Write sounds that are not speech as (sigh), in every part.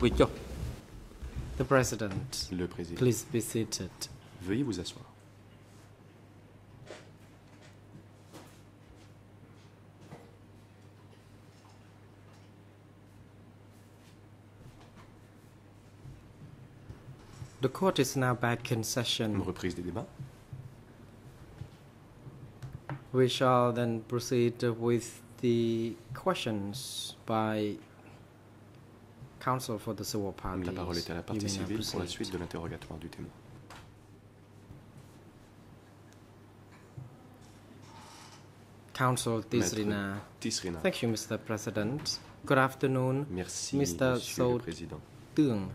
The President, Le président. please be seated. Veuillez vous asseoir. The court is now back in Une session. reprise des débats. We shall then proceed with the questions by counsel for the civil parties. La parole est à la partie civile pour la suite de l'interrogatoire du témoin. Counsel Tisrina. Tisrina. Thank you, Mr. President. Good afternoon, Merci, Mr. Monsieur le Président. Tung.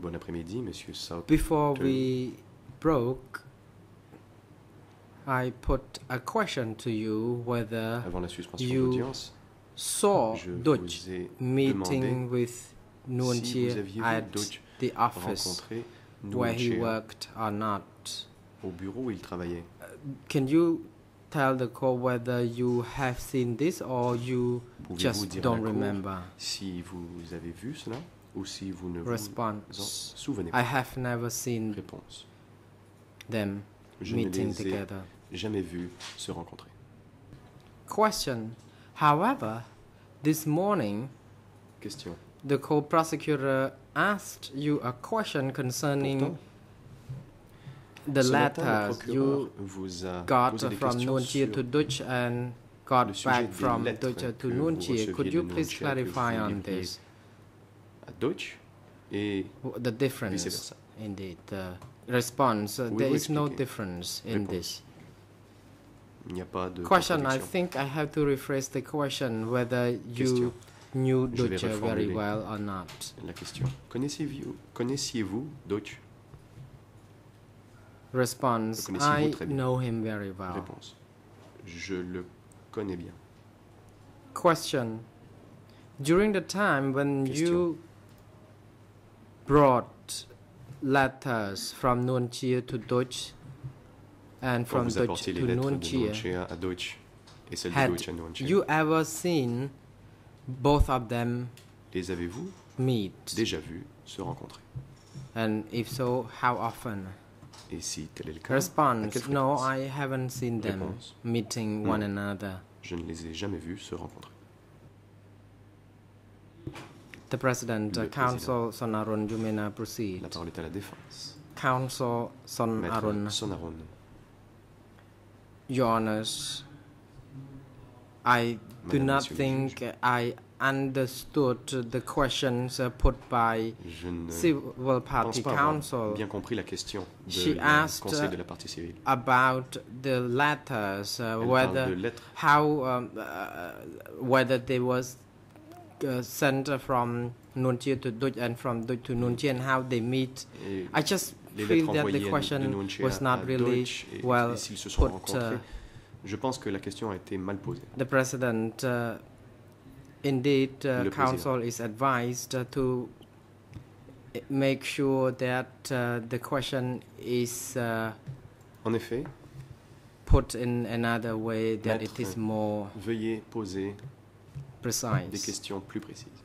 Bon après-midi, Monsieur South. Before we broke, I put a question to you whether Avant la suspension you saw Dutch meeting with si vous aviez vu the office where he worked or not. au bureau où il travaillait. Can you tell the court whether you have seen this or you just don't remember? si vous avez vu cela ou si vous ne vous en Response. souvenez I pas have never seen Réponse. them Je ne meeting les ai together. jamais vus se rencontrer. Question. However, this morning Question. the co-prosecutor asked you a question concerning Pourtant, the letter you got from Nuntia to Dutch and got back from Dutch to Nuntia. Could you please clarify on this? Dutch et the difference indeed. The response, uh, there is no difference in this. Question, I think I have to rephrase the question whether you knew Deutsch very well or not. La question. Connaissiez-vous connaissiez-vous Deutsch? Response. I know him very well. Réponse. Je le connais bien. Question. During the time when question. you brought letters from Nunchia to Deutsch and from Deutsch to Nunchia, Had you ever seen both of them les avez-vous meet? déjà vus se rencontrer? And if so, how often? Et si tel est le cas, à Response. No, fréquence? I haven't seen them Réponse. meeting Non. one another. Je ne les ai jamais vus se rencontrer. The President, Le uh, Counsel Sonarun, you may now proceed. La parole est à la défense. Counsel Son Maître Arun. Sonaron, Your Honors, I do not think. I understood the questions uh, put by civil party council. bien compris la question She asked, uh, de la partie civile. about the letters, uh, whether how um, uh, whether they was uh, sent from Nunchia to Dutch and from Dutch to Nunchia and how they meet. et I just feel that the question was not really Deutsch well et s'ils se put. Je pense que la question a été mal posée. The President, uh, indeed, uh, Le Council is advised uh, to make sure that uh, the question is uh, En effet, put in another way that it is more veuillez poser des precise. questions plus précises.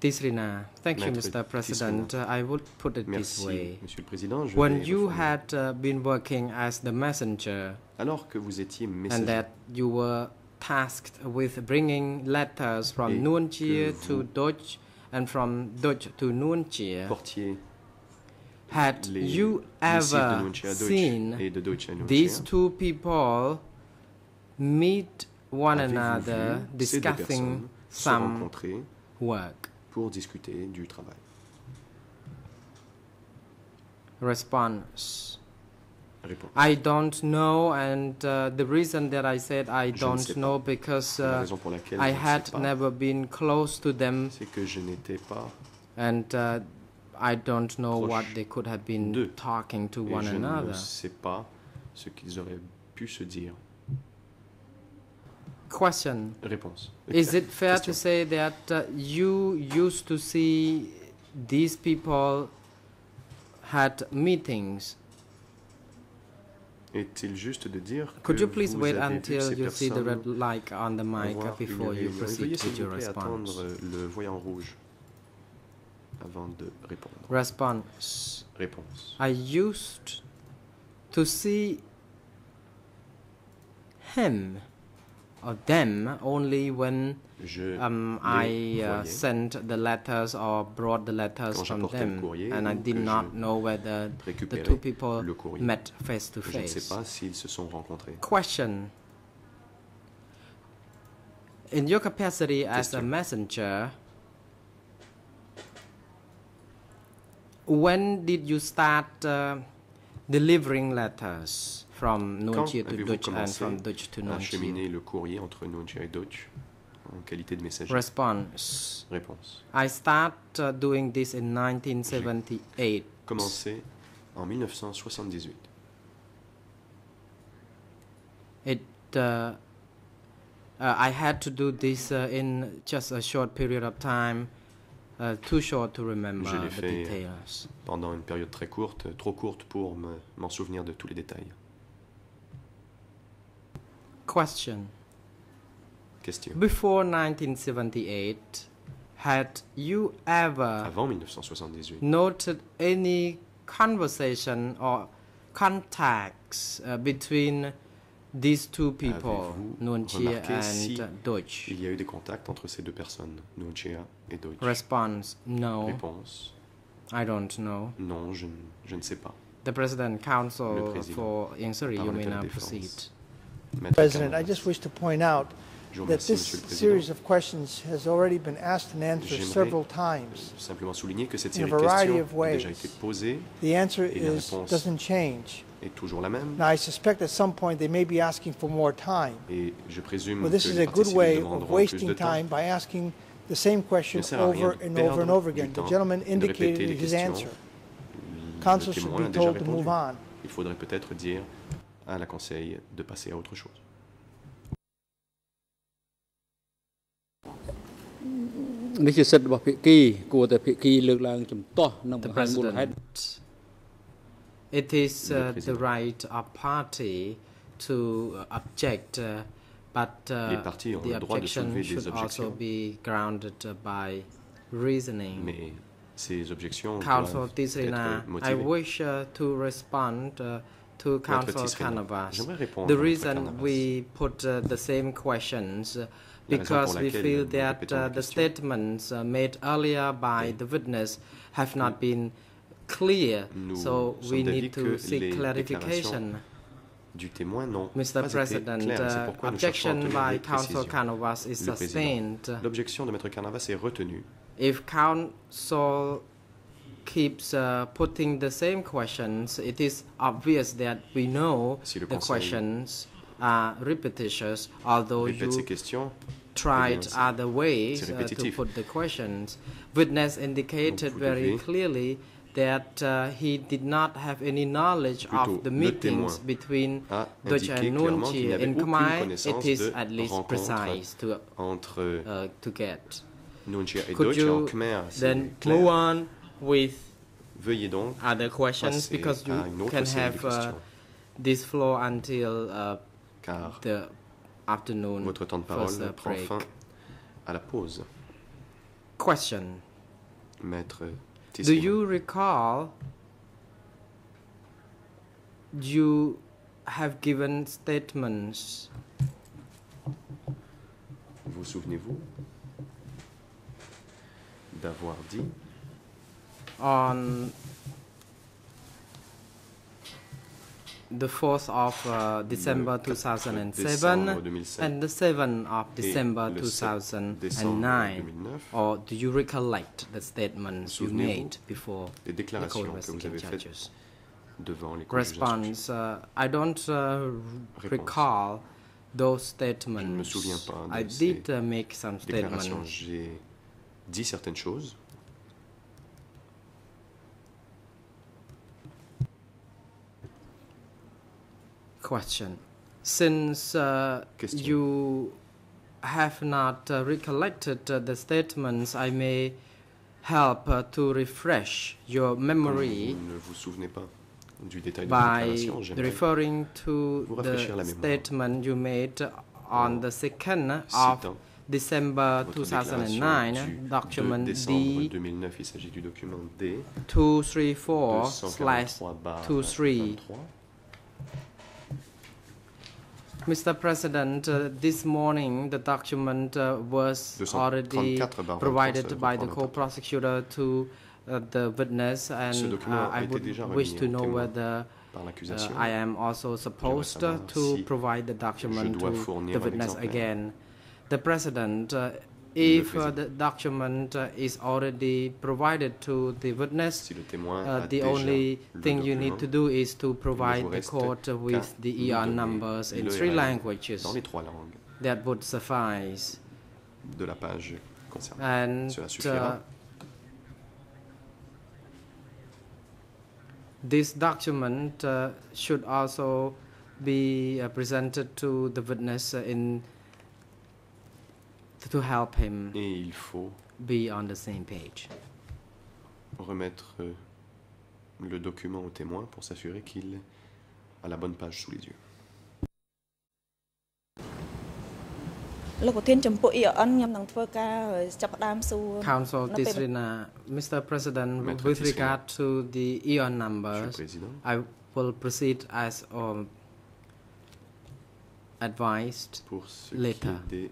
Tisrina, thank you, Mr. President. Uh, I would put it this way. Monsieur le Président. Je When you had uh, been working as the messenger Alors que vous étiez and that you were tasked with bringing letters from Et Nuonchie to Dutch and from Dutch to portier had les you ever Deutsch seen et de Deutsch à Nuonchea, these two people meet one another vu ces deux discussing some work? Pour discuter du travail Response. Réponse. I don't know, and uh, the reason that I said I Je ne don't sais pas. know because uh, I je ne sais had pas, never been close to them, c'est que je n'étais pas and uh, I don't know what they could have been talking to one je ne another. sais pas ce qu'ils auraient pu se dire. Question: Réponse. Is it fair Question. to say that uh, you used to see these people had meetings? Est-il juste de dire Could you please wait until you see the red light on the mic before you proceed with your response? le voyant rouge avant de répondre. Response. Réponse. I used to see him them only when um, I uh, sent the letters or brought the letters from them, and I did not know whether the two people met face to Je ne sais face. pas se sont. Question. In your capacity as a messenger, when did you start uh, delivering letters from Quand avez-vous Dutch and commencé from Dutch to à Nunchi? acheminer le courrier entre Nunchia et Deutsch en qualité de messager? Response. Réponse. I start uh, doing this in 1978. Commencé en 1978. It uh, uh, I had to do this uh, in just a short period of time, uh, too short to remember Je l'ai the fait details. pendant une période très courte, trop courte pour me- m'en souvenir de tous les détails. Question: Question. Before 1978, had you ever Avant 1978, noted any conversation or contacts uh, between these two people, Nunchia and si Deutsch? il y a eu des contacts entre ces deux personnes, Nunchia et Deutsch. Response: No, Réponse. I don't know. Non, je, je ne sais pas. The President Council Le président. for Insuri, you may now proceed. President, I just wish to point out that this series of questions has already been asked and answered several times. Simplement souligner que cette in a série de variety questions of a ways. déjà été posée The answer is doesn't change. est toujours la même. Now, I suspect at some point they may be asking for more time. Et je présume Well, this que is a good way of wasting time by asking the same question Ne sert à rien over and over and over again. The gentleman indicated his answer. Le Council should be told to move on. Il faudrait peut-être dire à la Conseil de passer à autre chose. Uh, the President, it is uh, the right of party to object, uh, but uh, the objection should also be grounded by reasoning. ces objections Council doivent être motivées. I wish uh, to respond uh, to Council Canavas. The reason we put uh, the same questions uh, because we feel that uh, the statements uh, made earlier by the witness have not been clear, so we need to seek clarification. Mr. President, clair, uh, objection by Council Canovas is sustained. L'objection de Maître Canovas est retenue. If Council keeps uh, putting the same questions, it is obvious that we know the questions are repetitious, although you tried other ways uh, to put the questions. Witness indicated very clearly that uh, he did not have any knowledge of the meetings between a Dutch and Nunchi. In Khmer, it is at least precise to, uh, to get. Could you then move on with Veuillez donc other questions because you can have uh, this floor until uh, car the afternoon votre temps de parole prend break. fin à la pause. Question: Maître Do Tisserand. you recall you have given statements? Vous souvenez-vous d'avoir dit on the 4th of uh, December 2007 and the 7th of December 2009 or do you recollect the statements you made before les déclarations the investigating judges. response uh, I don't uh, recall those statements. I did uh, make some statements Question: Since uh, you have not uh, recollected uh, the statements, I may help uh, to refresh your memory vous ne vous du de by referring to vous rafraîchir la the statement you made on the 2nd of December 2009, du 2 document D 2009, il s'agit du document D. 234 Mr. President, uh, this morning the document uh, was already provided by the co-prosecutor to uh, the witness, and I would wish to know whether uh, I am also supposed uh, to provide the document to the witness again. The President, uh, if uh, the document uh, is already provided to the witness, Uh, the only thing you need to do is to provide the court with the ER numbers in three languages. dans les trois langues That would suffice. de la page. And uh, this document uh, should also be uh, presented to the witness uh, in to help him Et il faut be on the same page. remettre euh, le document au témoin pour s'assurer qu'il a la bonne page sous les yeux. លោកប្រធានចំពោះ EON ខ្ញុំនឹងធ្វើការចាប់ផ្ដើមសួរ Council នៅពេល Tisrina, Mr. President, Maître with Tisrina. regard to the EON Monsieur le numbers, Président, I will proceed as um, advised. pour ce L'État. qui est des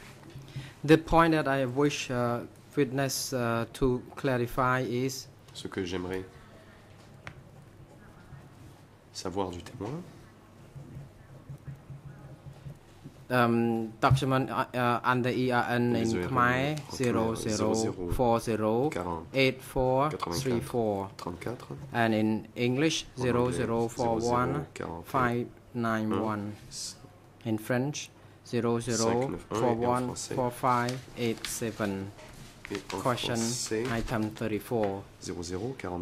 The point that I wish uh, witness uh, to clarify is Ce que j'aimerais savoir du témoin, um, document uh, uh, under ERN in Khmer Khmer, 0040 40, 8434 34, and in English En 0041 0041, 591 in French zero zero four one four five eight seven. Question item 34.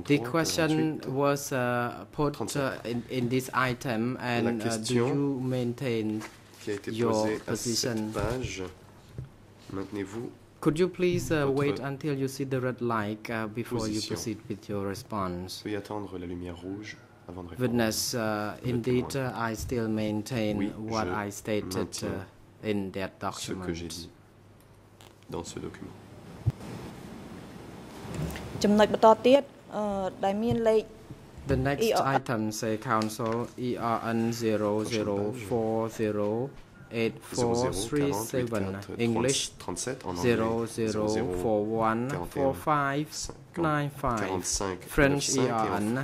The question was uh, put uh, in, in, this item, and uh, do you maintain your position? Could you please uh, wait until you see the red light uh, before position. you proceed with your response? Witness, uh, indeed, uh, I still maintain oui, what I stated. Uh, in that document. Ce que j'ai dit dans ce document. The next item say Council ERN 00408437 English 00414595 French ERN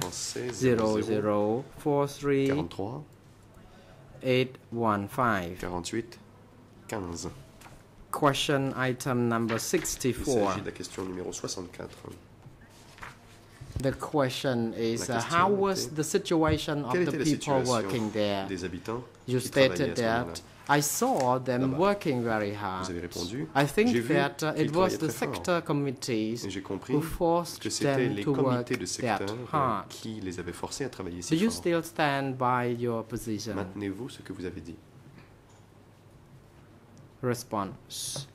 0043815 15. Question item number 64. Il s'agit de la question numéro 64. The question is uh, how was the situation of the people working there? you stated that I saw them working very hard. I think that uh, it was the sector fort. committees who forced them to work that hard. Do you still stand by your position? Maintenez-vous ce que vous avez dit. Response.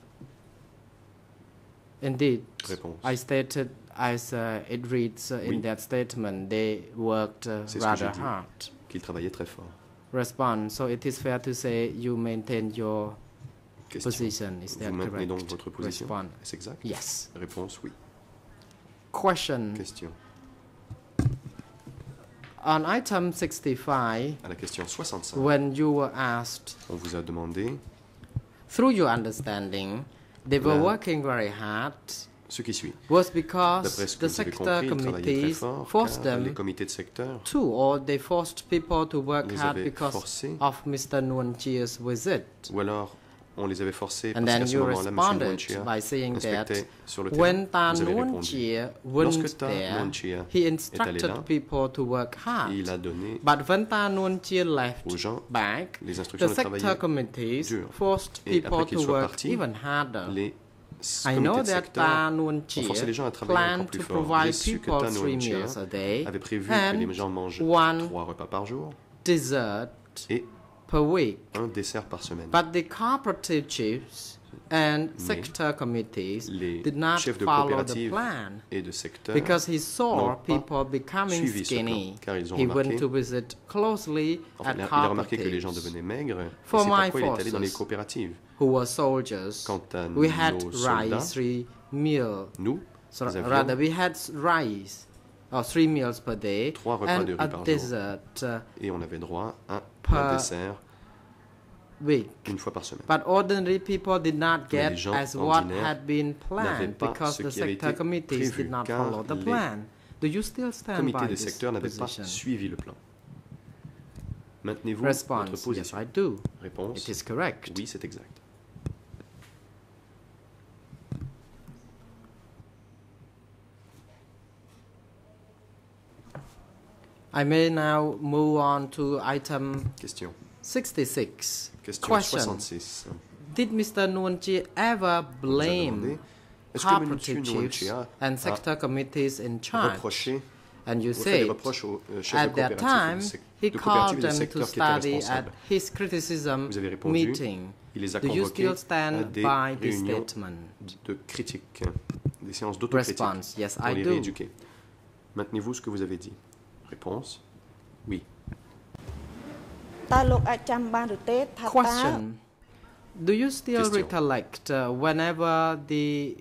Indeed, Réponse. I stated as uh, it reads uh, in Oui. that statement, they worked uh, C'est ce que j'ai rather hard. Qu'ils travaillaient très fort. Response. So it is fair to say you maintain your Question. position. Is that maintenez correct? donc votre position Response. Exact Yes. Réponse oui. Question. Question. On item 65, À la question 65, when you were asked, on vous a demandé through your understanding, they were working very hard, ce qui suit. was because the sector compris, committees fort, forced les them comités de secteur to, or they forced people to work hard because forcés. of Mr. Nguyen Chia's visit. ou alors on les avait forcés parce qu'à ce moment-là, M. responded Nguyen by saying that inspectait sur le terrain. when Ta Vous avez Nguyen répondu. Chia Lorsque Ta Nguyen he instructed people to work hard. il a donné But when Ta Nguyen Chia left aux gens back, les the instructions de sector committees dur. forced people to work parti, even harder. les I know that Ta Nguyen ont forcé les gens à Chia travailler encore planned to provide people three meals a day avait prévu que les gens and mangent one trois repas par jour dessert et per week. un dessert par semaine. But the cooperative chiefs and sector committees les did not chefs de follow the plan et de secteur because he saw people becoming plan, skinny. car ils ont He remarqué- went to visit closely Enfin, at il, a, il a remarqué que les gens devenaient maigres, For my pourquoi il est allé dans les forces. coopératives. who were soldiers. Quant à We had soldats, rice three meal. nous, So rather, we had rice or three meals per day Trois repas and de riz a par jour. dessert uh, et on avait droit à un dessert week. une fois par semaine. But ordinary people did not Mais get les gens as what ordinaires had been n'avaient planned pas because the sector committees did not follow the plan. Do you still Le stand comité by des secteurs n'avait pas suivi le plan. Maintenez-vous votre Yes, position? I do. Réponse It is correct. Oui, c'est exact. I may now move on to item Question. 66. Question. Question. 66. Did Mr. Nuanchi ever blame corporate chiefs and sector committees in charge? And you say at that time, he called them to study at his criticism meeting. Do you still stand by this statement? Response, yes, I do. Maintenez-vous ce que vous avez dit. Réponse Oui. Question Do you still Question. recollect uh, whenever the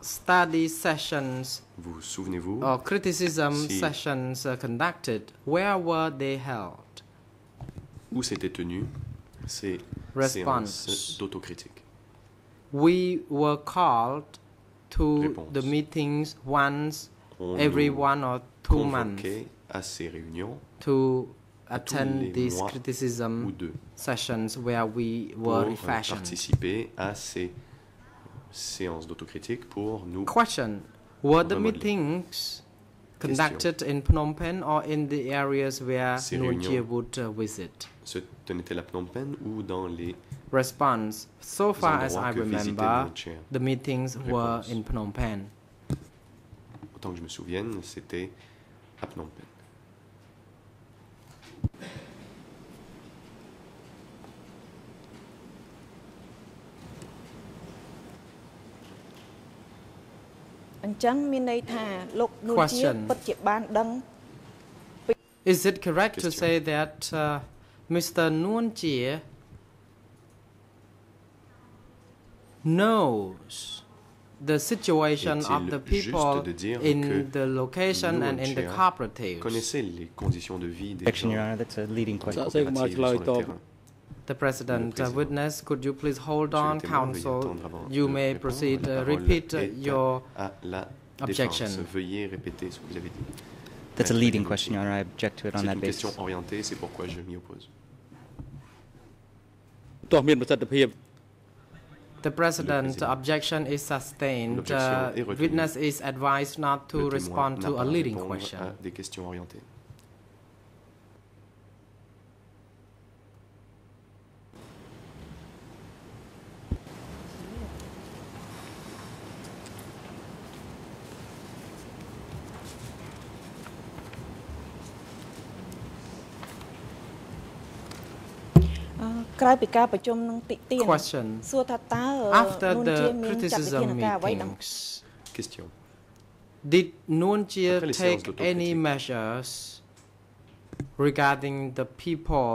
study sessions vous souvenez-vous or criticism si sessions are conducted, where were they held? Où s'étaient tenues ces séances? We were called to Réponse. the meetings once on every one or two months à ces réunions to attend these criticism sessions where we were euh, refashioned. participer à ces séances d'autocritique pour nous Question Were the meetings conducted in Phnom Penh or in the areas where Ces Nuon Chea réunions. would uh, visit? se tenait-elle à Phnom Penh ou dans les Response So far as I remember, the meetings were in Phnom Penh. tant que je me souvienne, c'était à Phnom Penh. Question. Is it correct Question. to say that uh, Mr. Nguyen Jie knows the situation of the people in the location and in the cooperatives. Connaissez les conditions de vie des gens. Your Honor, that's a leading question. The President, uh, witness, could you please hold on, counsel? You may proceed. Uh, repeat uh, your objection. That's a leading question, Your Honor. I object to it on that basis. Orientée, pourquoi je oppose. The President, objection is sustained. Uh, witness is advised not to respond to a leading question. ក្រៅពីការប្រជុំនឹងតិទៀន Question. សួរថាតើ After នួនជា the មានចាត់វិធាន criticism ការអ្វីដើម្បី meetings, Question. did Nuon Chea Après les séances take d'autocritique. any measures regarding the people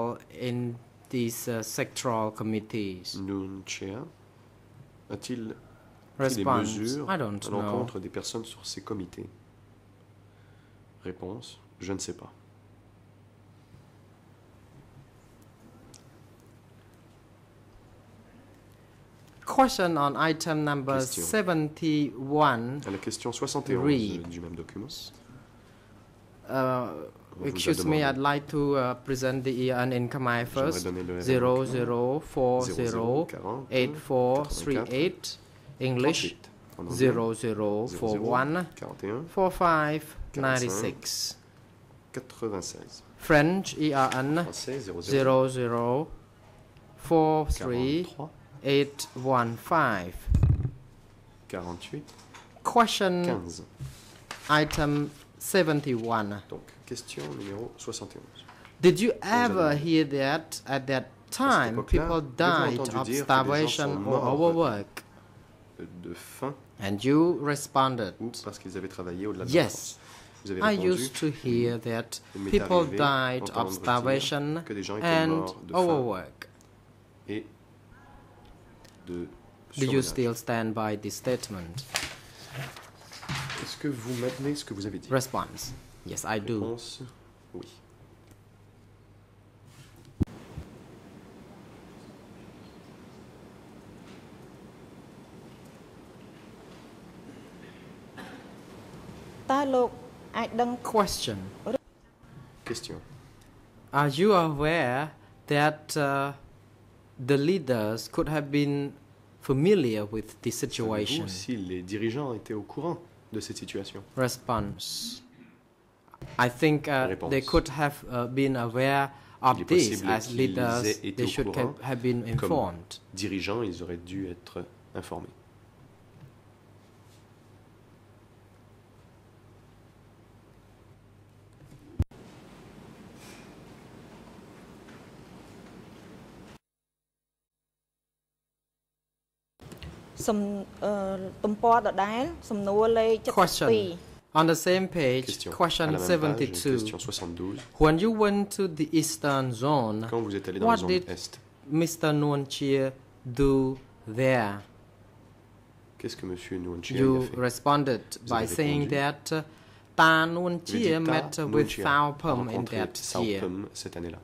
in these uh, sectoral committees? Nuon Chea a-t-il pris des Response. mesures I don't à know. l'encontre des personnes sur ces comités Réponse Je ne sais pas. Question on item number Question. 71. À la question 71 Read. du même document, Uh, Excuse me, I'd like to uh, present the EN in Khmer first. donner 0040 English 38. 0041 41 4596 96. French ERN Français 00 0043 43 815 48 Question 15. item 71 Donc, question numéro 71. Did you ever hear that at that time people died of dire que des gens starvation or overwork? De faim And you responded, ou parce qu'ils avaient travaillé au-delà de Yes. la France. Vous avez I used to hear that people died of starvation que des gens étaient and morts de faim overwork. et de Do you still stand by this statement? Est-ce que vous maintenez ce que vous avez dit Response. Yes, I do. Réponse, oui. Question. Question. Are you aware that uh, the leaders could have been familiar with the situation? Si les dirigeants étaient au courant de cette situation? Response I think uh, Réponse. they could have uh, been aware of this as qu'ils leaders. They should have been informed. Dirigeants, ils auraient dû être informés. សំអឺទំព័រដដែលសំណួរលេខ Question 72 On the same page, Question. à question la même page, 72. question 72. When you went to the eastern zone, Quand vous êtes allé dans What la zone did Est, Mr. Nguyen Chia do there? qu'est-ce que M. Nguyen-Chia y a You fait responded Vous by avez saying répondu. that uh, Ta Nguyen Vous avez Chia dit, Ta met Nguyen with Chia Thao a Pum in rencontré that Sao year. Pum cette année-là.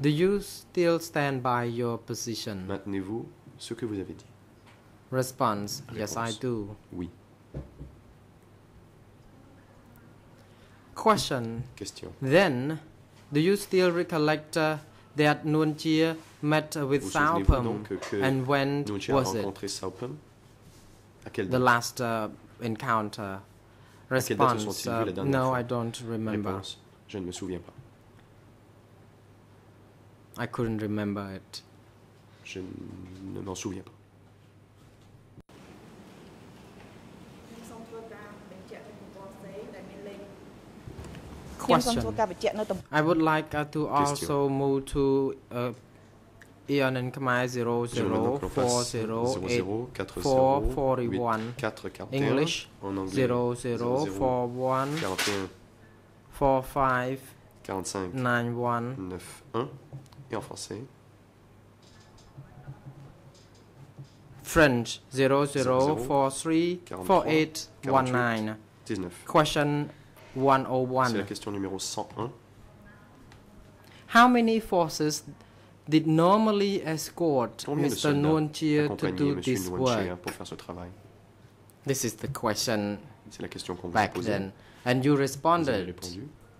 Do you still stand by your position? Ce que vous avez dit Response Yes, I Réponse. do. Oui. Question Question. Then, do you still recollect uh, that Nguyen Chia met with que And when was it? The last uh, encounter. Response uh, No, I don't remember. Réponse. Je ne me souviens pas. I couldn't remember it. Je ne m'en souviens pas. Question. I would like to also move to uh, EON Khmer English 0041 45 45 91 91 et en français French 0043 4819 19. Question oh C'est la 101 question numéro 101. How many forces did normally escort Combien Mr. Nguyen to do M. this work? pour faire ce travail This is the question C'est la question qu'on back then. And you responded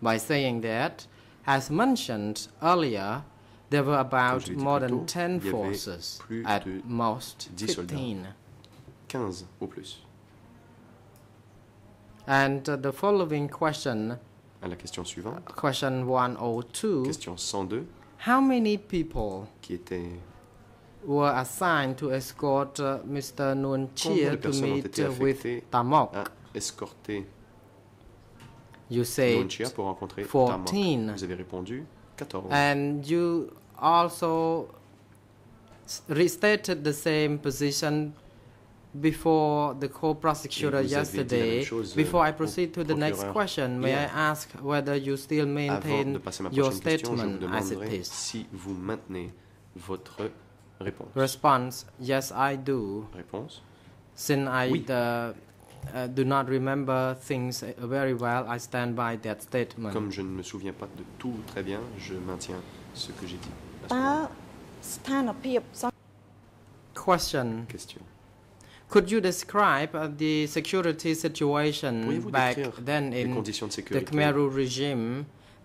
by saying that, as mentioned earlier, there were about je l'ai dit more than 10 il y avait forces, at most 10 soldats. 15. 15 au plus. And uh, the following question, À la question suivante, question 102, question 102, how many people qui était were assigned to escort uh, Mr. Nguyen Chia to meet uh, with Tamok? escorter You Nguyen said Chia pour rencontrer 14. Tamok Vous avez répondu 14. And you also restated the same position before the co-prosecutor Et vous avez dit la yesterday. Before I euh, proceed to the next question, may I ask whether you still maintain de passer à ma your prochaine question, je vous statement as it is? si vous maintenez votre réponse. Response: Yes, I do. Réponse Since I Oui. uh, do not remember things uh, very well, I stand by that statement. Comme je ne me souviens pas de tout très bien, je maintiens ce que j'ai dit. à ce តើ moment. ស្ថានភាពសន្តិ Question: Question. Could you describe uh, the security situation Pourriez-vous back décrire then les in conditions de the sécurité Khmer Rouge regime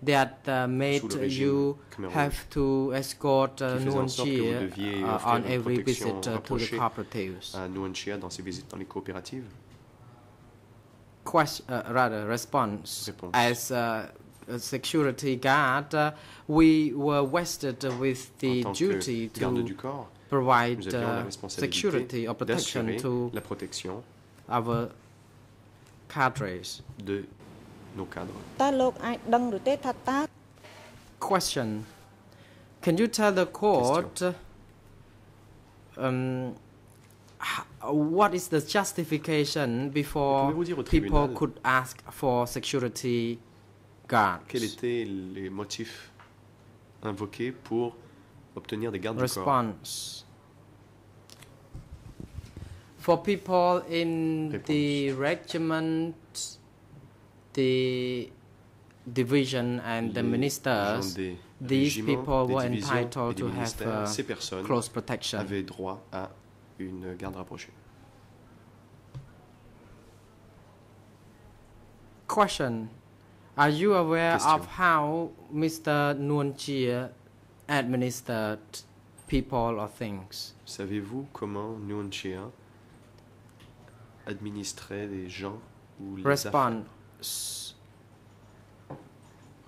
that uh, made Sous le régime you Khmer Rouge, have to escort uh, qui faisait en sorte que vous Nuon Chea deviez uh, offrir on une every protection visit uh, to the rapprochée cooperatives? à Nguyen Chia dans ses visites dans les coopératives question, uh, rather response, response. as uh, a security guard, uh, we were vested with the duty to corps, provide uh, security or protection to la protection our cadres. De nos cadres. Question: Can you tell the court um, what is the justification before Pouvez-vous dire au people could ask for security guards? Quels étaient les motifs invoqués pour obtenir des gardes Response. For people in the regiment, the division and the Les gens ministers, these people were entitled to have uh, close protection. avaient droit à une garde rapprochée. Question. Are you aware Question. of how Mr. Nguyen Chia administered people or things? Savez-vous comment Nguyen Chia administrait les gens ou les Response. affaires?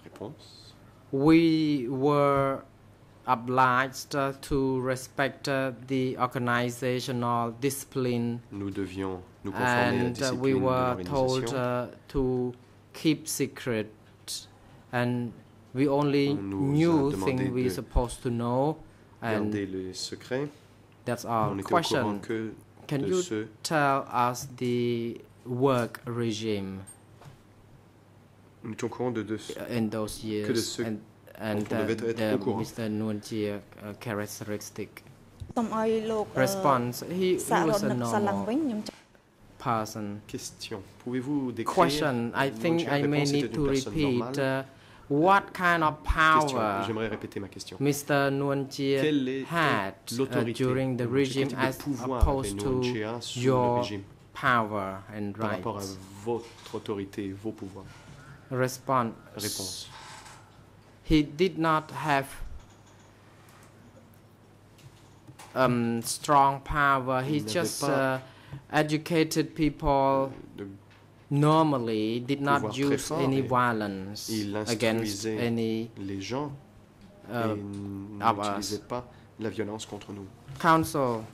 Réponse. We were obliged uh, to respect uh, the organizational discipline. Nous devions nous and, à la uh, discipline we were de told to keep secret. And we only knew things we were supposed to know. And that's our question. Can you tell us the work regime? In those years and and the, the Mr. Nguyen characteristic response. He, he was a normal person. Question. I think I may need to repeat. Uh, what kind of power Mr. Nguyen had uh, during the regime as opposed to your power and rights? Response he did not have um, strong power. He just uh, educated people normally, did not use any violence against any les gens uh, of us. Council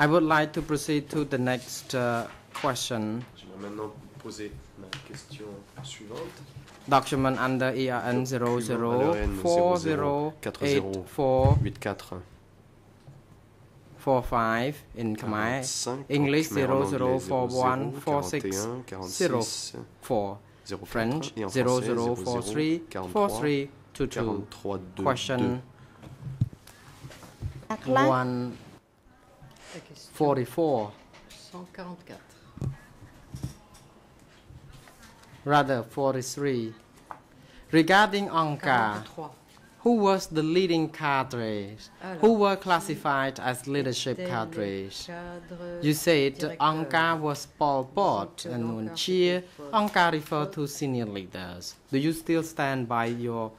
I would like to proceed to the next uh, question. Je vais maintenant poser ma question suivante. Document under ERN 004084 in Khmer, English 00414604, French 0043 Question 1. La question 144, 144. rather 43. Regarding Angkar, who was the leading cadres? Alors, Who were classified as leadership cadres? cadre You said. Angkar was Pol Pot and Angkar Nguyen Chia. c'était Angkar referred to senior leaders. Do you still stand by your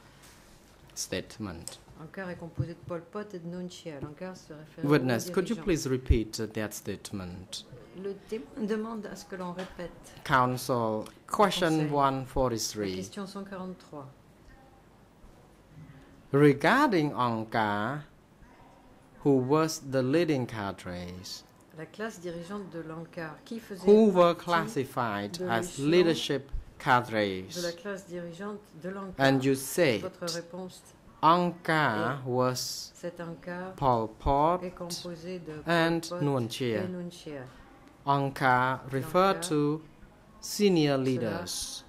statement? Ankar est composé de Pol Pot et de Nguyen Chia. L'Ankar se réfère Witness, could you please repeat that statement? Le témoin demande à ce que l'on répète. Council, question Conseil. La 143. question 143. Regarding Angkar, who was the leading cadres? La classe dirigeante de l'Ankar, qui faisait Who were classified de as leadership de la cadres? classe dirigeante de l'Ankar And you said Votre réponse, Angkar was Pol Pot est composé de Pol and Pot Nguyen Chia. Nguyen referred to senior leaders.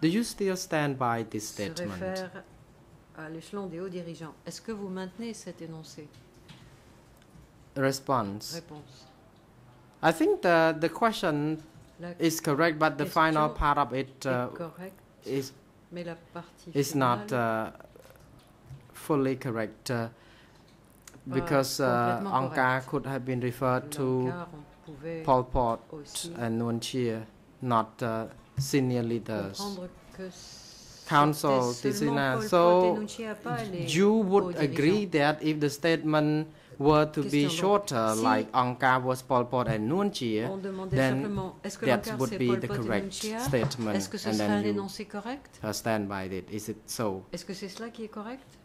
Do you still stand by this statement? à l'échelon des hauts dirigeants. Est-ce que vous maintenez cet énoncé Response. Réponse. I think the, the question is correct, but the final part of it uh, is is not uh, fully correct uh, because uh, could have been referred to Pol Pot and Nguyen Chia, not uh, senior leaders. Council, Tisina. So you would agree that if the statement were to be shorter, like Ankar was Pol Pot and Nguyen Chia, then that would be the correct statement. And then you stand by it. Is it so? Est-ce que c'est cela qui est correct?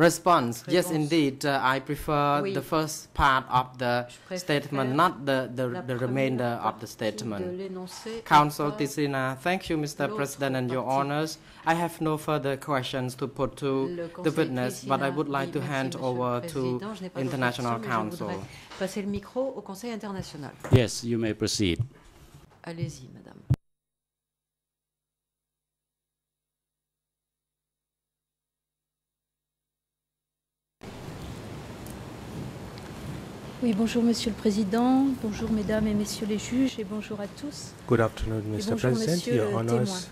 Response: Yes, indeed. Uh, I prefer Oui. the first part of the statement, not the, the, the remainder of the statement. de l'énoncé et Council pas- Tisina, thank you, Mr. President, and your honors. I have no further questions to put to the Conseil witness, but I would like dit, to hand Monsieur over to Président. Je n'ai pas d'autres International questions, Council. le micro au international. Yes, you may proceed. Allez-y, madame. Oui, bonjour Monsieur le Président, bonjour Mesdames et Messieurs les juges et bonjour à tous. Good afternoon, Mr. bonjour, President, Your Honors.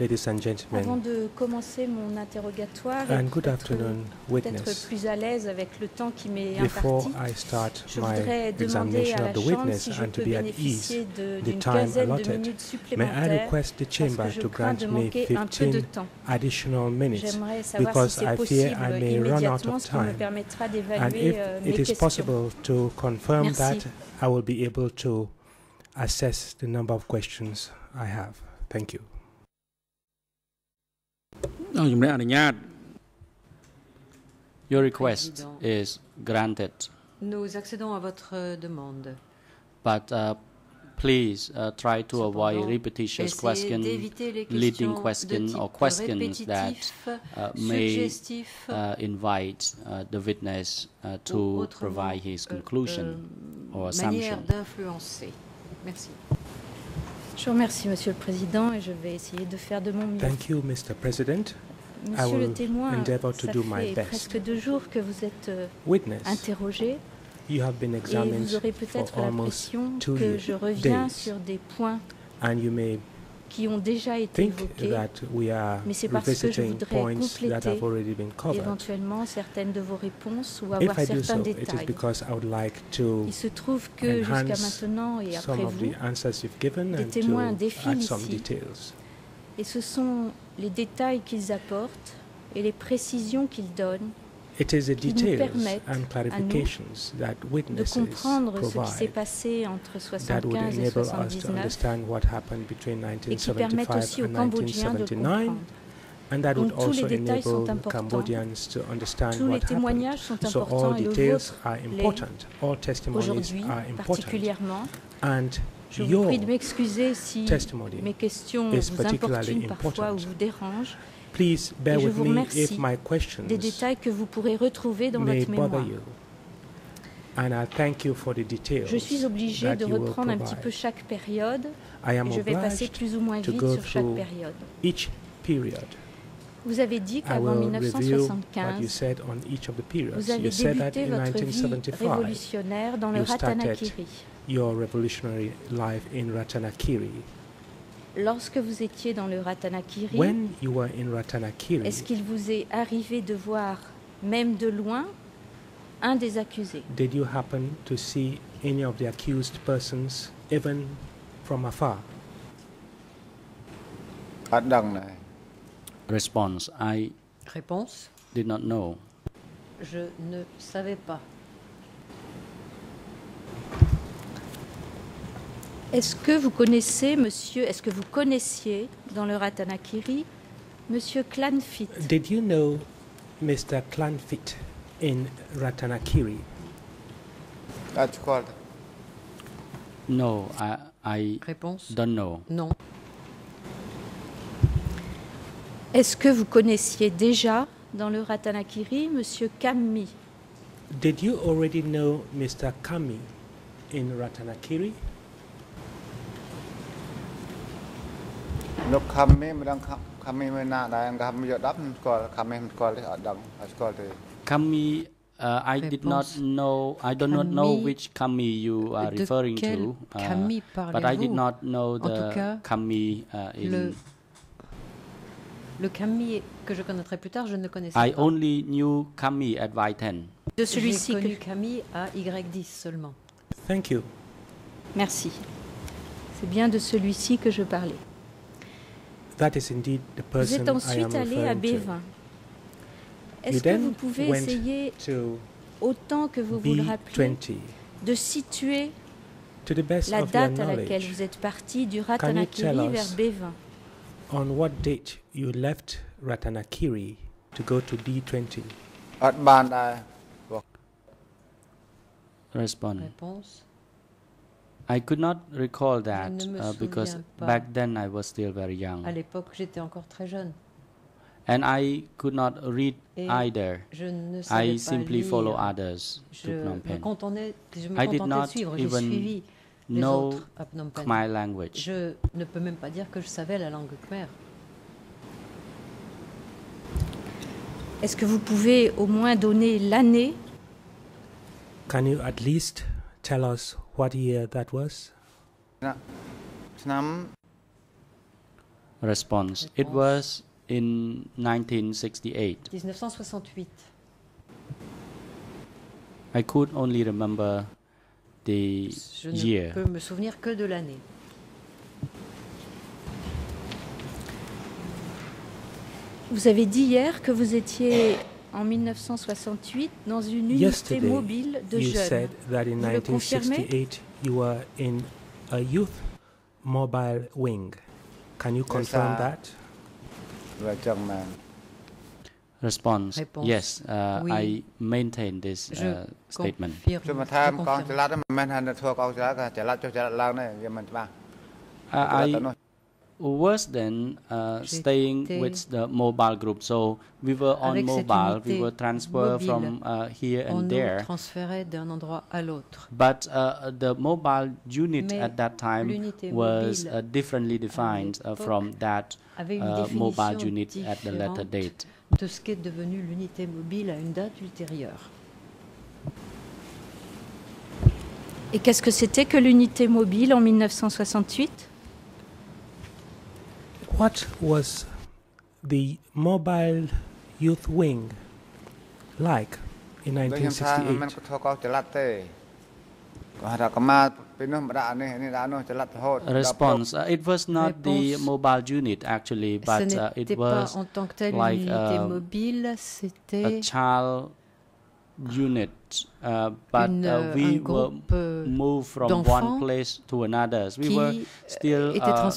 Ladies and Avant gentlemen, de commencer mon interrogatoire et and pour good être afternoon, peut-être witness. plus à l'aise avec le temps qui m'est Before imparti, I start je my voudrais demander examination à of la the Chambre witness si je and to peux be at ease, bénéficier d'une time quinzaine de allotted, minutes may I supplémentaires request the parce chamber que je to crains grant de me manquer un peu de 15 temps. additional minutes J'aimerais savoir si because c'est I possible fear I may run out immédiatement, of ce qui me time. permettra d'évaluer euh, mes it is questions. possible to confirm Merci. that, I will be able to assess the number of questions I have. Thank you. អរជំរាបអនុញ្ញាត Your request Président. is granted Nous accédons à votre euh, demande. but uh, please uh, try to avoid Cependant, repetitious Essayez questions d'éviter les leading questions question de type or questions that répétitif, uh, may suggestif uh, invite uh, the witness uh, ou to autrement, provide his euh, conclusion euh, or manière assumption. d'influencer. Merci. Je vous remercie Monsieur le Président et je vais essayer de faire de mon mieux. Thank you, Mr. President. Monsieur le will témoin, endeavour to ça do my fait best. presque deux jours que vous êtes euh, Witness, interrogé you have been et vous aurez peut-être l'impression que je reviens days. sur des points and you may qui ont déjà été are Mais c'est parce que je voudrais compléter éventuellement certaines de vos réponses ou avoir so, certains détails. like Il se trouve que jusqu'à maintenant et après vous, and témoins défilent ici. details. et ce sont les détails qu'ils apportent et les précisions qu'ils donnent It is the details and clarifications that de witnesses comprendre ce qui s'est passé entre that would 75 et enable us to 79 understand what happened between et qui permettent 1975 aussi aux and Cambodgiens de le 1979 comprendre. and that would Donc, tous les also détails sont enable importants. Cambodians to understand Tous les what happened. témoignages sont So importants all et le details vôtre are l'est important. All testimonies aujourd'hui are important. particulièrement. And Je vous prie de m'excuser si mes questions vous importunent parfois ou vous dérangent, Please bear Et je with vous me if my questions des détails que vous pourrez retrouver dans may votre bother mémoire. you. And I thank you for the details Je suis obligée that de reprendre un petit peu chaque période I am et je vais passer obliged plus ou moins to vite sur chaque période. each period. Vous avez dit qu'avant will review what you 1975, said on each of the periods. vous avez You said that débuté in votre vie 1975, révolutionnaire dans le Ratanakiri. your revolutionary life in Ratanakiri. Lorsque vous étiez dans le Ratanakiri, When you were in Ratanakiri, est-ce qu'il vous est arrivé de voir, même de loin, un des accusés? did you happen to see any of the accused persons, even from afar? Response: I Réponse did not know. Je ne savais pas. Est-ce que vous connaissez, monsieur, est-ce que vous connaissiez dans le Ratanakiri, monsieur Clanfit Did you know Mr. Clanfit in Ratanakiri? That's called. No, I, I Réponse? don't know. Non. Est-ce que vous connaissiez déjà dans le Ratanakiri monsieur Kami? Did you already know Mr. Kami in Ratanakiri? លោកខំមេមិនដឹងខំខំមេមិនណាដែរខំយក10មិនស្គាល់ខំមេមិនស្គាល់ទេអត់ដឹងអត់ស្គាល់ទេ Kami Uh, I did not Réponse. know. I do not know Camille. which kami you are De referring quel to. uh, kami but I did parlez-vous not know En tout the cas, kami uh, in. Le, le kami que je connaîtrai plus tard, je ne le connaissais I pas. only knew kami at Y10. De J'ai celui-ci connu que... Camille à Y10 seulement. Thank you. Merci. C'est bien de celui-ci que je parlais. That is indeed the person vous êtes ensuite allé à Bévin. Est-ce que vous pouvez essayer, autant que vous B20, vous le rappelez, de situer to the best la date à laquelle vous êtes parti du Ratanakiri vers Bévin? On what date you left Ratanakiri to go to D20? Réponse. I could not recall that ne me uh, because souviens pas. back then I was still very young. À l'époque, j'étais encore très jeune. And I could not read Et either. je ne savais I pas simply lire. follow others to Je Phnom me Penh. contentais, je me I did de suivre. Even suivi les know autres à Phnom Penh. Khmer language. Je ne peux même pas dire que je savais la langue khmer. Est-ce que vous pouvez au moins donner l'année? Can you at least tell us what year that was? Response. It was in 1968. 1968. I could only remember the Je ne year. peux me souvenir que de l'année. Vous avez dit hier que vous étiez en 1968 dans une unité mobile de you jeunes. Said that in 1968 you were in a youth mobile wing. Can you confirm that? Response. Réponse. Yes, uh, oui. I maintain this uh, statement. Uh, I worse than uh, staying with the mobile group. So we were on mobile, we were transferred mobile, from uh, here and there. d'un endroit à l'autre. But uh, the mobile unit Mais at that time was uh, differently defined uh, from that uh, mobile unit at the later date. de ce qu'est devenu l'unité mobile à une date ultérieure. Et qu'est-ce que c'était que l'unité mobile en 1968 What was the mobile youth wing like in 1968? Response. Uh, it was not the mobile unit actually, but uh, it was like um, a, a child unit, uh, but uh, we were moved from one place to another. We were still uh,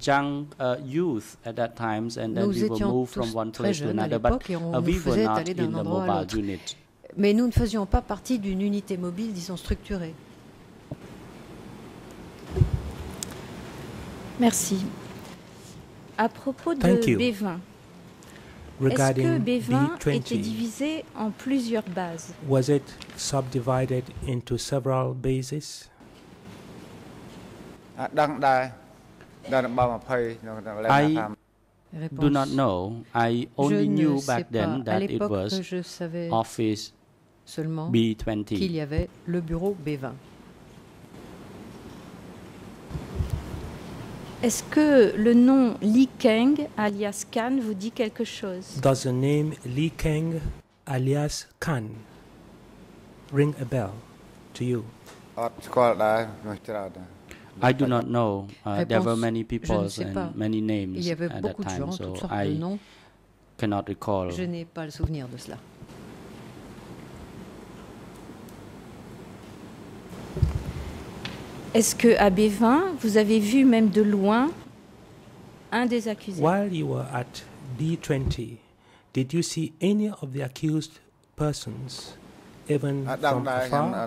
young uh, youth at that times, and then Nous we were étions moved from one place to jeunes à another. But uh, we were not in the à mobile unit. Mais nous ne faisions pas partie d'une unité mobile, disons, structurée. Merci. À propos de Thank you. B20, est-ce que Regarding B20 était B20, divisé en plusieurs bases? Was it subdivided into several bases? អ I. Do not know. I Je only ne knew sais back pas. then that it was je savais Office seulement qu'il B20. y avait le bureau B20. Est-ce que le nom Li Keng, alias Khan, vous dit quelque chose? Does the name Li Keng alias Khan ring a bell to you? I do not know. Uh, there were many people and many names Il y avait at that time, gens, cannot recall. Je n'ai pas le souvenir de cela. Est-ce que B20, vous avez vu même de loin un des accusés? While you were at D20, did you see any of the accused persons, even from afar?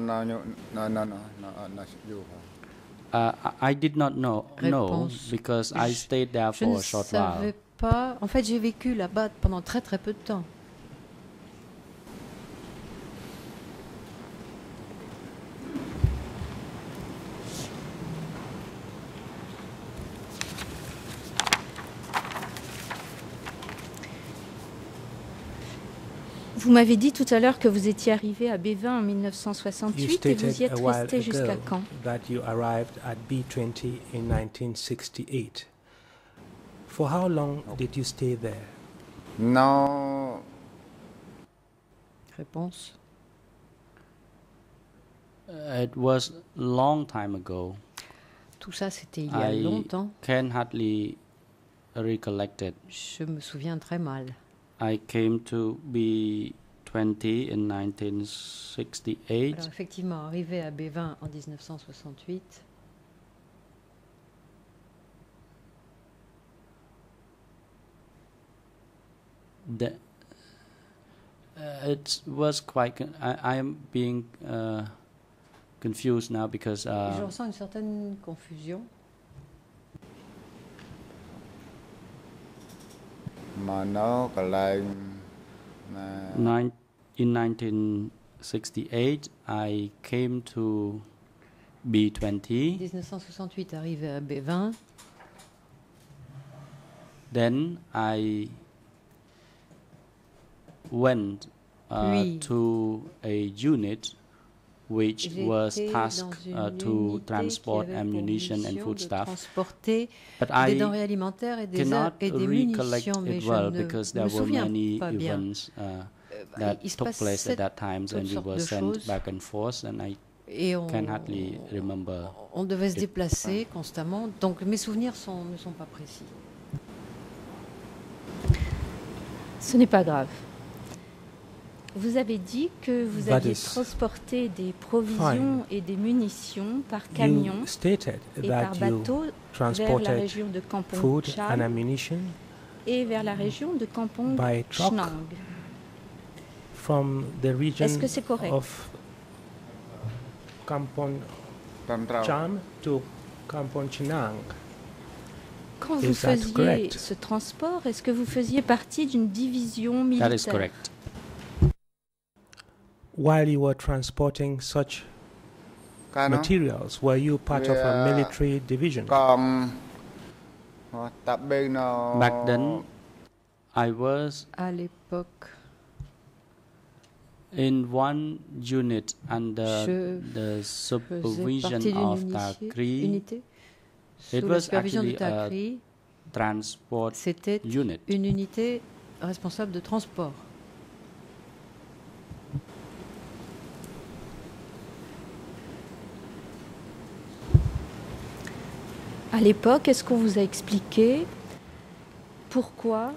Uh, I did not know, Réponse. because I Je- stayed there for a short while. pas. En fait, j'ai vécu là-bas pendant très très peu de temps. Vous m'avez dit tout à l'heure que vous étiez arrivé à B20 en You 1968 et vous y êtes resté jusqu'à quand that you arrived at B20 in 1968. For how long did you stay there? No, Réponse. Uh, It was long time ago. Tout ça, c'était il y a I longtemps. can hardly recollect it. Je me souviens très mal. I came to be 20 in 1968. Alors effectivement, arrivé à B20 en 1968, The, uh, it was quite. I, am being uh, confused now because je uh, ressens une certaine confusion. Mà nó có lại là nine, in 1968 I came to B20. 1968, arrivé à B20, Then I went uh, Puis, to a unit which was tasked uh, to transport ammunition and foodstuff. transporter But des I denrées alimentaires et des, cannot ar- et des recollect it well because there were many events uh, Euh, that took place at that toutes and we were de sent back and forth and I et on, can hardly remember. on devait se it. déplacer constamment, donc mes souvenirs sont, ne sont pas précis. Ce n'est pas grave. Vous avez dit que vous aviez transporté des provisions et des munitions par camion et par bateau vers la région de Kampong et vers la région de Kampong Chnang. Est-ce que c'est correct? Of Kampong Cham to Kampong Chnang. Quand vous faisiez ce transport, est-ce que vous faisiez partie d'une division militaire? while you were transporting such materials? Were you part of a military division? Back then, I was in one unit under the supervision of TACRI. It was actually a transport unit. une unité responsable de transport. à l'époque, est-ce qu'on vous a expliqué pourquoi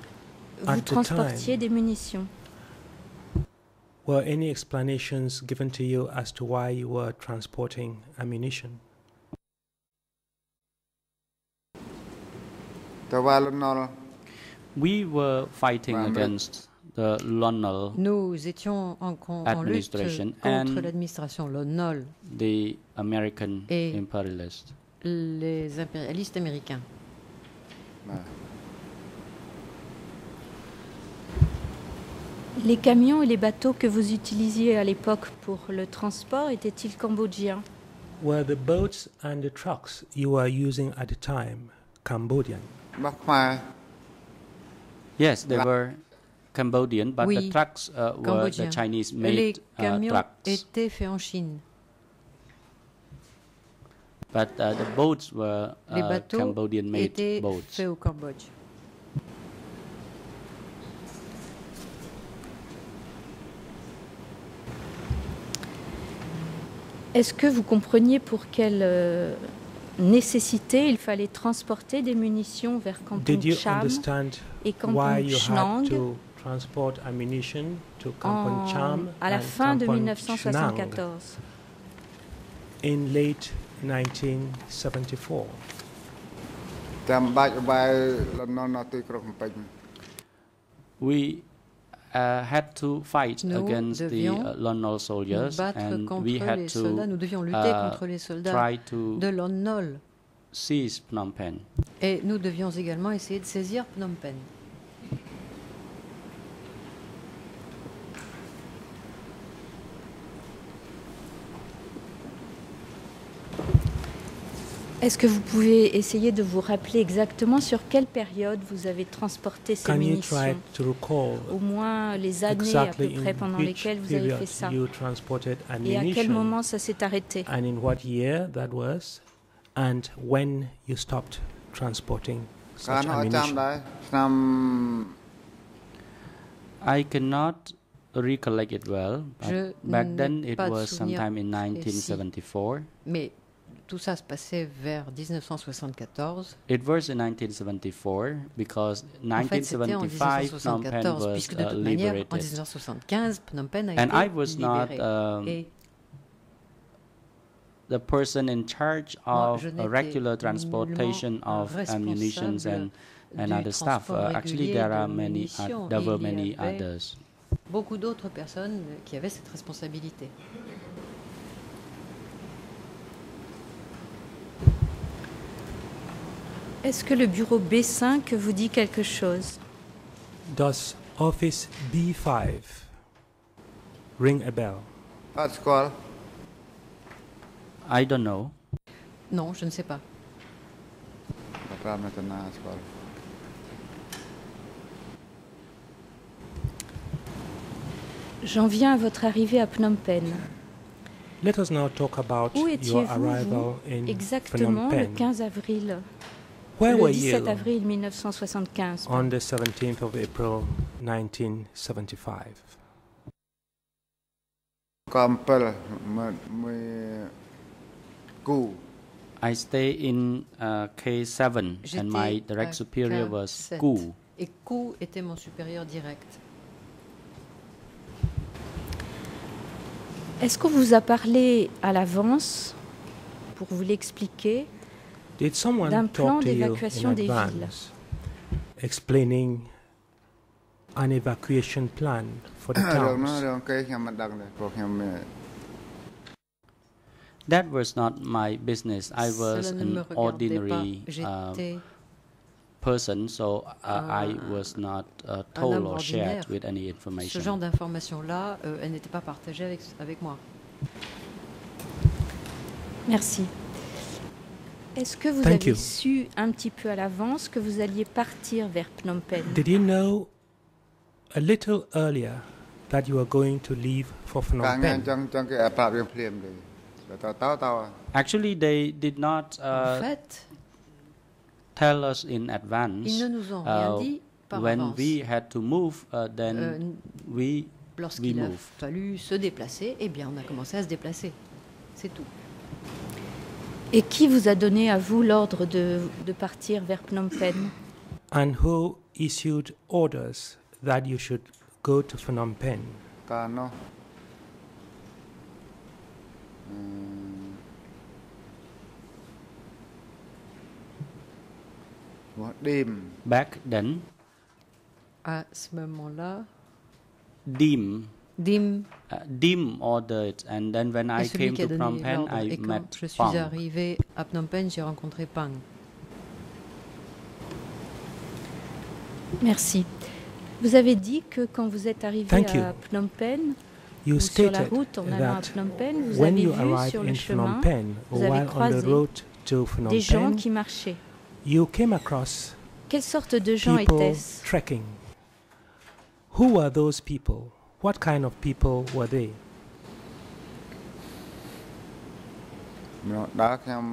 vous transportiez des munitions? Were any explanations given to you as to why you were transporting ammunition? We were fighting against the Lonol Nous étions en, con, en lutte contre l'administration Lonol, the American imperialist les impérialistes américains. Voilà. Les camions et les bateaux que vous utilisiez à l'époque pour le transport étaient-ils cambodgiens? Were the boats and the trucks you were using at the time Cambodian? Yes, they were Cambodian, but oui, the trucks uh, were the Chinese made Les uh, camions étaient faits en Chine. But uh, the boats were Les uh, bateaux Cambodian made étaient boats. faits au Cambodge. Est-ce que vous compreniez pour quelle euh, nécessité il fallait transporter des munitions vers Did Kampong you Cham understand et why Kampong you Chnang had to transport ammunition to Kampong en- Cham à la and fin de Kampong 1974 Chnang in late 1974. We uh, had to fight nous against the uh, soldiers and we had to devions lutter uh, contre les soldats try to de Lon-Nol. Seize Phnom Penh. Et nous devions également essayer de saisir Phnom Penh. Est-ce que vous pouvez essayer de vous rappeler exactement sur quelle période vous avez transporté ces Can munitions Au moins les années exactly à peu près pendant lesquelles vous avez fait ça. Et à quel moment ça s'est arrêté? And in what year that was, and when you stopped transporting such ammunition? I cannot recollect it well. But Je back then it was sometime in 1974. Mais tout ça se passait vers 1974. It was in 1974 because En fait, c'était en 1975 Phnom Penh 1974, was puisque de uh, toute manière, en liberated. 1975, Phnom Penh a And I été was not libéré. um, Et the person in charge Moi, of je uh, n'étais regular transportation of ammunitions and, and other stuff. Uh, actually, there are many. oth- there were Il y many avait others. beaucoup d'autres personnes qui avaient cette responsabilité. Est-ce que le bureau B5 vous dit quelque chose? Does Office B5 ring a bell? That's. I don't know. Non, je ne sais pas. J'en viens à votre arrivée à Phnom Penh. Let us now talk about Où étiez-vous exactement Phnom Penh? le 15 avril? Where le 17 were you? avril 1975. On the 17th of April 1975. I stay in uh, K7 and my direct superior was Gu. Et Gu était mon supérieur direct. Est-ce qu'on vous a parlé à l'avance pour vous l'expliquer? d'un plan d'évacuation des villes. Explaining an evacuation plan for the towns? That was not my business. I was an ordinary uh, person, so uh, I was not uh, told or shared with any information. Ce genre d'information-là, euh, elle n'était pas partagée avec, avec moi. Merci. Est-ce que vous Thank avez you. su un petit peu à l'avance que vous alliez partir vers Phnom Penh? Did you know a little earlier that you were going to leave for Phnom Penh? Actually, they did not uh, en fait, tell us in advance. Ils ne nous ont rien uh, dit par when avance. we had to move, uh, then euh, we Lorsqu'il a fallu se déplacer, eh bien, on a commencé à se déplacer. C'est tout. Et qui vous a donné à vous l'ordre de, partir vers Phnom Penh And who issued orders that you should go to Phnom Penh? Kano. Mm. Dim. Back then. À moment-là. Dim. Dim uh, Dim ordered, and then when I came qui a to Phnom donné Penh, l'ordre. I Et met quand je suis Pang. arrivé à Phnom Penh, j'ai rencontré Pang. Merci. Vous avez dit que quand vous êtes arrivé Thank à Phnom Penh, You ou sur la route en allant à Phnom Penh, vous avez vu sur le Phnom chemin Penh, vous avez while on the croisé road to Phnom des gens Penh, qui marchaient. you came across Quelle sorte de gens étaient-ce? trekking. Who were those people? What kind of people were they? ម្ដងដើរខ្ញុំ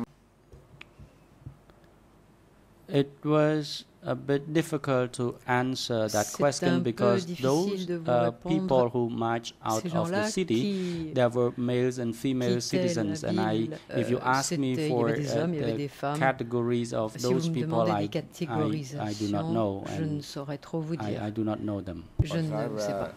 It was a bit difficult to answer that C'est question un peu because difficile those de vous uh, répondre. people who marched out Ces of the gens-là city, qui there were males and female quittaient la citizens, and I, ville, if you euh, ask me c'était- il y for avait des uh, hommes, il y avait the des femmes. categories of Si vous those me people, demandez I, des I, I do catégorisations, not know, je ne and saurais trop vous I, dire. I do not know them. Je ne sais pas.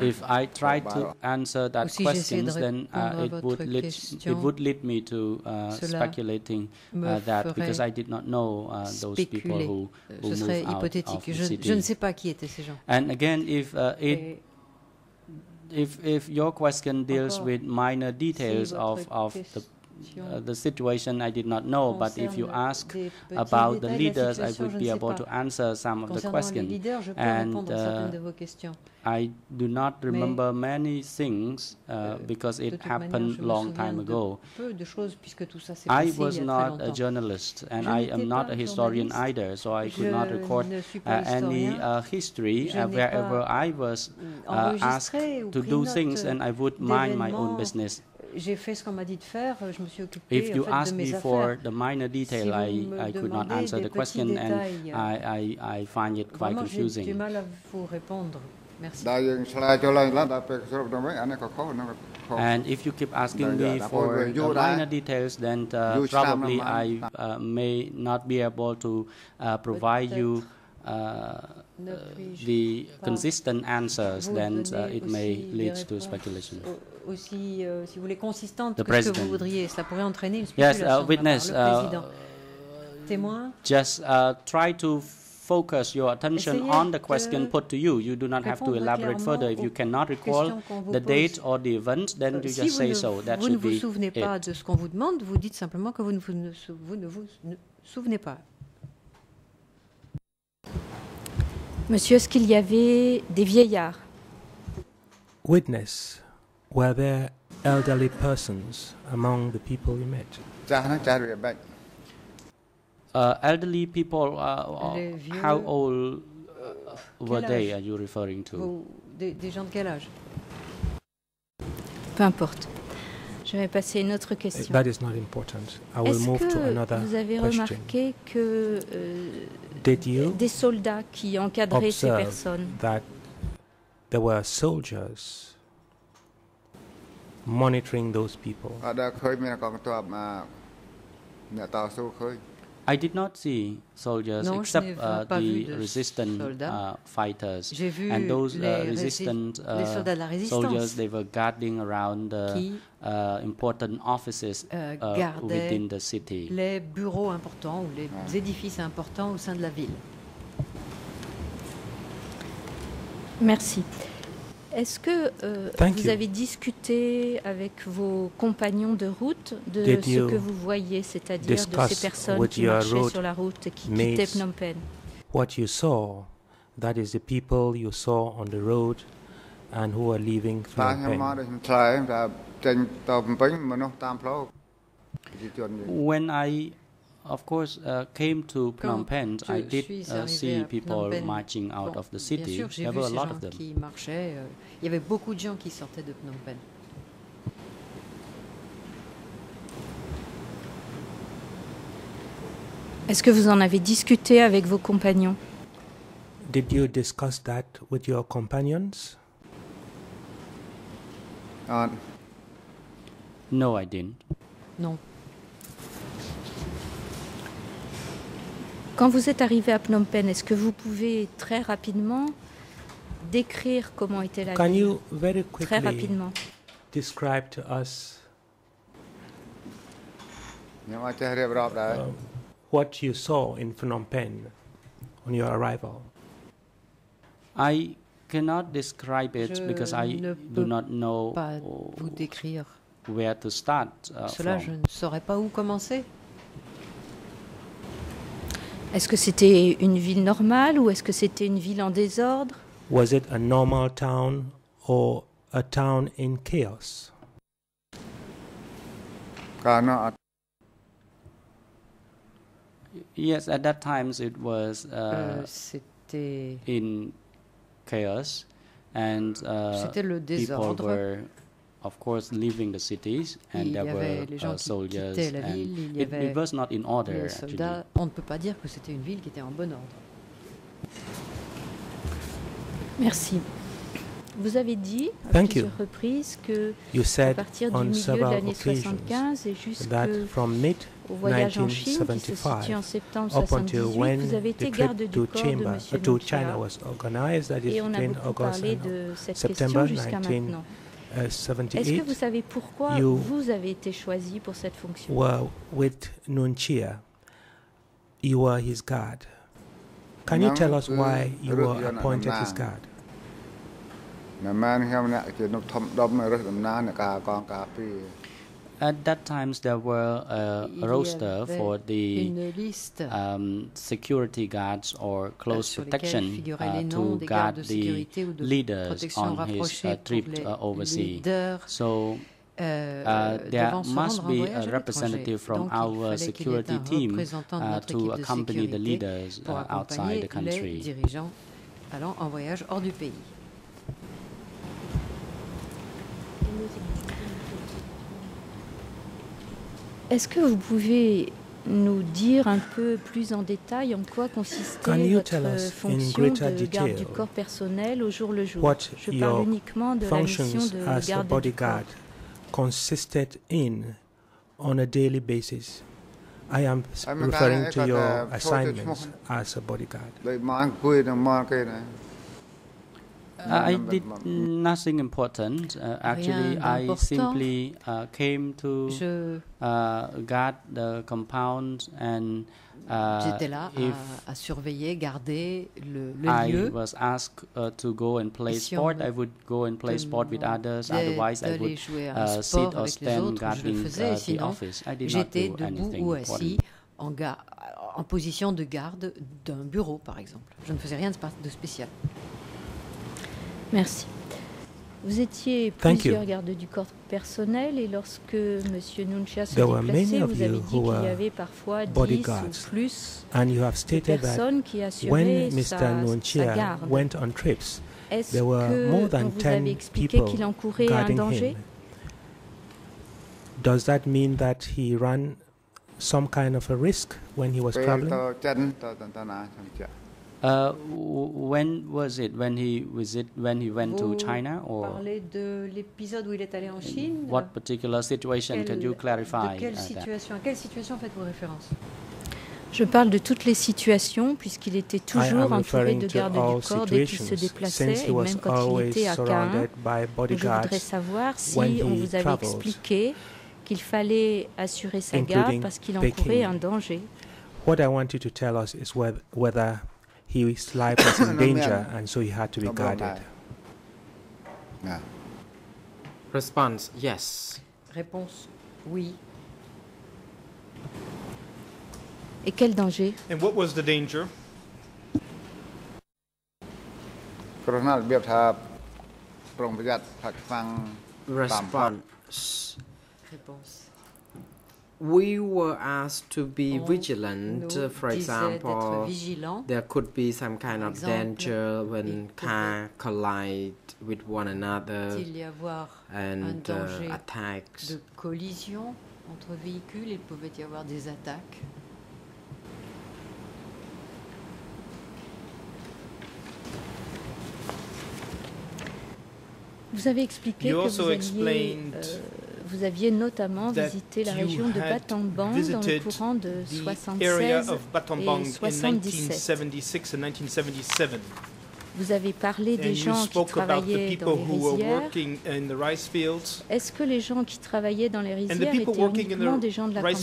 If I try to answer that si question, then uh, it, would lead, it would lead me to uh, speculating uh, that because I did not know uh, those people who, who moved out of the city. And again, if uh, it if if your question deals with minor details of of the uh, the situation I did not know, but if you ask about the leaders, I would be able to answer some of the uh, questions. And uh, I do not remember many things uh, because it happened long time ago. I was not a journalist and I am not a historian either, so I could not record uh, any history wherever I was asked to do things and I would mind my own business j'ai fait ce qu'on m'a dit de faire. Je me suis occupé If you en fait, ask de mes me affaires. for the minor detail, si I, I could not answer the question, and I, I, I find it quite confusing. du mal à vous répondre. Merci. And if you keep asking me for the minor details, then uh, probably I uh, may not be able to uh, provide you. Uh, Ne uh, the consistent answers, vous then uh, it may lead to speculation. aussi, euh, si vous voulez, que ce que President. vous voudriez. Cela pourrait entraîner une Yes, spéculation. uh, part. witness. Uh. Témoin. just uh, try to focus your attention Essayez on the question put to you. You do not have to elaborate further. If you cannot recall vous the date or the event, then you si just vous say ne, so. That vous ne should vous be souvenez pas it. de ce qu'on vous demande, vous dites simplement que vous ne vous, ne sou- vous ne vous ne souvenez pas. Monsieur, est-ce qu'il y avait des vieillards? Witness. Were there elderly persons among the people you met? Uh, elderly people, uh, uh how old uh, were they are you referring to? Des, gens de quel âge? Peu importe. Je vais passer à une autre question. That is not important. I will move to another Vous avez remarqué que euh, Did you? Des soldats qui encadraient ces personnes that there were soldiers monitoring those people? I did not see soldiers non, except uh, the resistant uh, fighters. and those uh, resistant uh soldiers, they were guarding around the uh important offices euh, uh, within the city. Les bureaux importants ou les yeah. édifices importants au sein de la ville. Merci. Est-ce que euh, vous you. avez discuté avec vos compagnons de route de Did ce que vous voyez, c'est-à-dire de ces personnes qui marchaient sur la route et qui quittaient Phnom Penh? What you saw, that is the people you saw on the road and who are leaving Phnom Penh. When I of course, uh, came to Phnom Quand Penh, je I did suis uh, arrivé see à Phnom people Penh, marching out Bon, of the city. sûr, j'ai There vu were a lot gens of them. qui marchaient. euh, il y avait beaucoup de gens qui sortaient de Phnom Penh. Est-ce que vous en avez discuté avec vos compagnons? Did you discuss that with your companions? អត់ No, I didn't. Non. Quand vous êtes arrivé à Phnom Penh, est-ce que vous pouvez très rapidement décrire comment était la Can ville you very Très rapidement. Describe to us uh, what you saw in Phnom Penh on your arrival? I cannot describe it je because I do not know vous décrire. where to start. Uh, Cela, from. je ne saurais pas où commencer. Est-ce que c'était une ville normale ou est-ce que c'était une ville en désordre? Was it a normal town or a town in chaos? Uh, yes, at that time it was uh, euh, c'était in chaos and uh, le people were of course, leaving the cities, and Il y there avait were uh, qui soldiers, la and ville, il y it, it avait was not in order soldats. On ne peut pas dire que c'était une ville qui était en bon ordre. Merci. Vous avez dit à Thank plusieurs you. reprises que You à said partir du milieu de l'année occasions 75 et jusqu'au that from mid voyage en Chine qui se 1975 situe en septembre up until 78, when vous avez the été garde trip du to, corps de M. China organized, that is Et on a between beaucoup August parlé and de cette September question jusqu'à 19, maintenant. uh, Est-ce que 78 vous savez pourquoi you vous avez été choisi pour cette fonction were with Nunchia. You were his guard. Can you No, tell us uh, why you Ruth, were you're not appointed a his man. guard? មិនមែនខ្ញុំអ្នកជានុកធំដុំរើសដំណើរអ្នកការកងការពី At that times, there were uh, a roster for the um, security guards or close protection uh, to guard the leaders on his uh, trip uh, overseas. So uh, there must be a representative from our security team uh, to accompany the leaders uh, outside the country. Est-ce que vous pouvez nous dire un peu plus en détail en quoi consistait Can you votre tell us in fonction de garde du corps personnel au jour le jour what Je parle uniquement de la mission functions de garde du corps. bodyguard consisted in on a daily basis? I am referring to your assignments as a bodyguard. I Mm. did nothing important. Uh, actually, I d'important. simply uh, came to uh, guard the compound and uh, J'étais là if à, à surveiller, garder le, le I lieu. was asked uh, to go and play si sport, I would go and play sport with others. Otherwise, I would uh, sit or stand autres, guarding faisais, uh, the sinon, office. I did not J'étais do debout anything ou important. assis en, en position de garde d'un bureau, par exemple. Je ne faisais rien de spécial. Merci. Vous étiez Thank plusieurs you. gardes du corps personnel et lorsque M. Nuncha se déplaçait, vous avez you dit qu'il y were avait parfois 10 bodyguards. ou plus And you have stated that personnes qui assuraient when sa, Nunchia garde. went on trips, Est-ce there were que more on than vous avez 10 expliqué qu'il encourait un danger? him. Does that mean that he ran some kind of a risk when he was traveling? Uh, when was it? When he visit? When he went Vous to China? Or de l'épisode où il est allé en Chine. What particular situation quelle, can you clarify? De quelle situation? Quelle situation faites-vous référence? Je parle de toutes les situations, puisqu'il était toujours entouré de gardes du corps dès qu'il se déplaçait, et même quand il était à Caen. Je voudrais savoir si on vous avait expliqué qu'il fallait assurer sa garde parce qu'il encourait un danger. What I want you to tell us is whether his life was in (coughs) danger and so he had to be guarded. Response Yes. Réponse Oui. Et quel danger And what was the danger? Response. Réponse. We were asked to be On vigilant. uh, For example, there could be some kind Par of exemple, danger when cars collide with one another S'il y avoir un and danger uh, attacks. de collision entre véhicules, il pouvait y avoir des attaques. Vous avez expliqué You que vous, also alliez, explained euh, vous aviez notamment visité la région de Battambang dans le courant de 76 et 77. Vous avez parlé des gens qui travaillaient dans les rizières. Est-ce que les gens qui travaillaient dans les rizières étaient uniquement des gens de la campagne?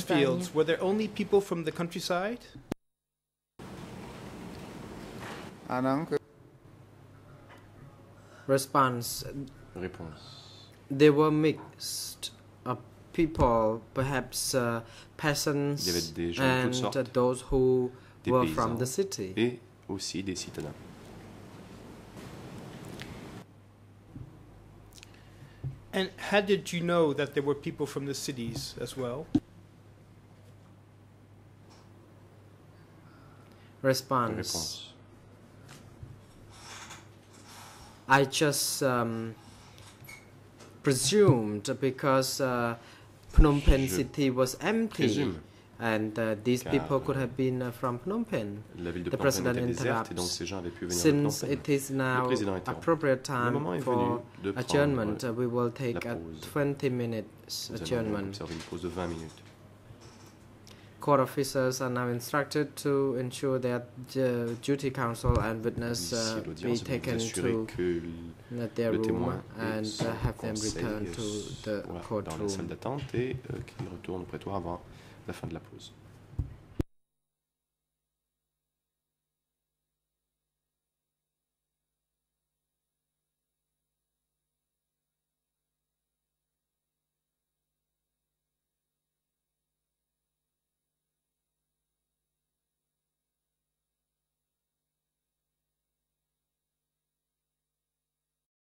Response. Réponse. They were mixed. People, perhaps uh, peasants Il y avait des gens de toutes and sortes. uh, those who were paysans from the city. et aussi des citadins. And how did you know that there were people from the cities as well? Response. I just um, presumed because uh, Phnom Penh city was empty, présume. and uh, these Car, people could have been uh, from Phnom Penh. La ville de The Phnom Penh president était déserte et donc interrupts. ces gens avaient pu venir de Phnom Since Penh. it is now appropriate time for adjournment, uh, we will take a 20 minutes adjournment. une pause de 20 minutes. Court officers are now instructed to ensure that the duty counsel and witness uh, be taken to their room and uh, have them return to the courtroom.